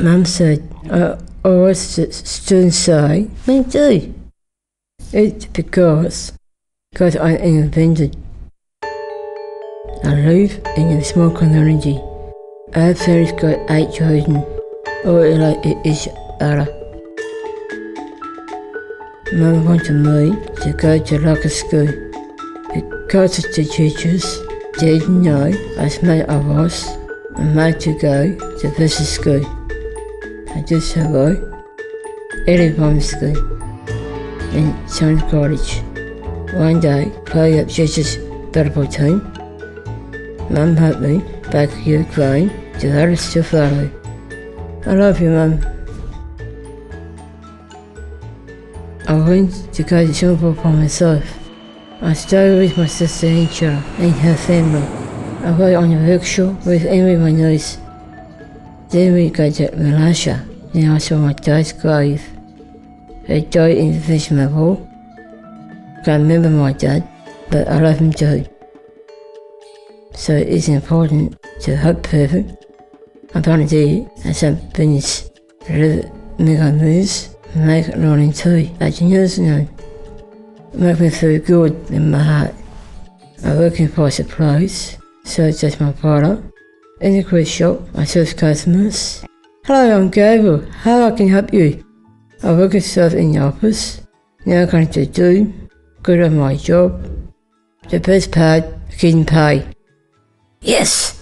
Mum said, I always soon say, me too. It's because, because I invented. I live in a small community. Our parents got eight children, all like each other. Mum wanted me to go to local school because the teachers didn't know how smart I was and made to go to visit school. I just survived early primary school in Sun College. One day, played up Jesus basketball team. Mum helped me back Ukraine to the others to follow. I love you, Mum. I went to go to Singapore by myself. I stayed with my sister Angela and her family. I went on a workshop with Amy my niece. Then we got to Malaysia. Then I saw my dad's grave. He died in the fisherman hole. Can't remember my dad, but I love him too. So it's important to help people. I'm trying to do some things. Make a moves, make learning too. As you know, make me feel good in my heart. I'm working for supplies, so it's just my product. In the quiz shop, I serve customers. Hello, I'm Gabrielle. How can I can help you? I work as staff in the office. Now I'm going to do good at my job. The best part, getting paid. Yes!